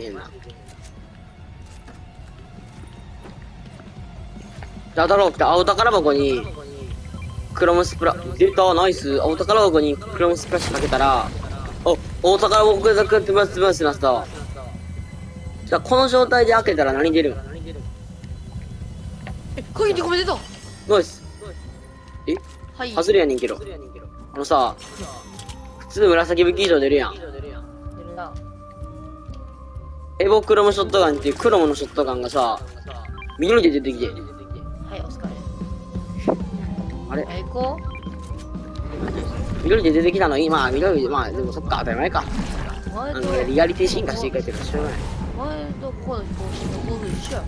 出へんな。じゃあ、だろう来た。青宝箱に、クロムスプラ、出た、ナイス。青宝箱にクロムスプラッシュかけたら、お、大宝箱ザクってます、ます、ますと。じゃあ、この状態で開けたら何出るん？えコイン2個目出た？ナイス。え？はい外れやねんけど。あのさ、普通紫武器以上出るやん。出るなエボクロムショットガンっていうクロムのショットガンがさ、緑で出てきて。はいお疲れあれ？はい行こ緑で出てきたの？いい。まあ、緑で、まあ、でもそっか、当たり前か。あのリアリティ進化していくやつがしょうがない。前とここ一緒や